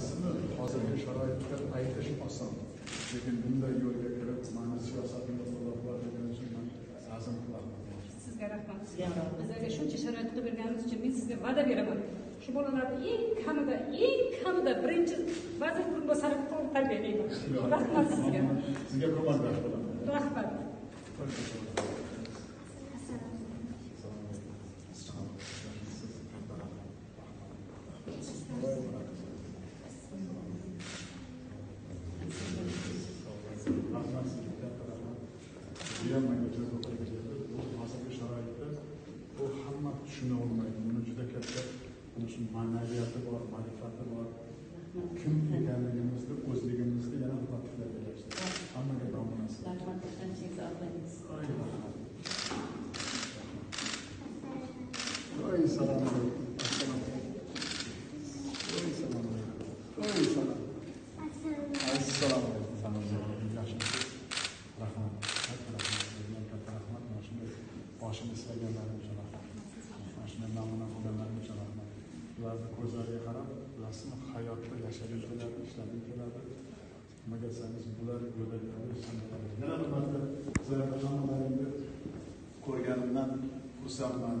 bilasizmi hozirgi sharoitda aytish oson lekin bunday yo'lga kirib mana siyosatni qo'llab-quvvatlagan uchun man azm qilaman sizga rahmat bizlarga shuncha sharoit qilib berganingiz uchun men sizga va'da beraman shu bolalarni eng kamida eng kamida birinchi vazir o'rinbosari qilib tarbiyalayman rahmat sizga sizga ko'mak rahmat rahmat rahmat sizga katta rahmat judayam juda keldi bu hozirgi sharoitda bu hamma tushuna olmaydi buni juda katta shu ma'naviyati bor ma'rifati bor kim ekanligimizni o'zligimizni yana bir marta hammaga dominasi Oy salom alaykum. Assalomu alaykum. Oy salom alaykum. Oy salom. Assalomu alaykum. Salom alaykum. Yaxshimisiz? Rahmat. Katta rahmat. Sizga katta rahmat. Mana shunday boshini islaganlarim uchun rahmat. Mana shunday namuna bo'lganlarim uchun rahmat. Ularni ko'zlariga qarab, bilasizmi, hayotda yashagim keladi, ishlagim keladi. Nimaga desangiz, bular go'daklarni Yana bir marta sizlarni hammalaringni ko'rganimdan xursandman.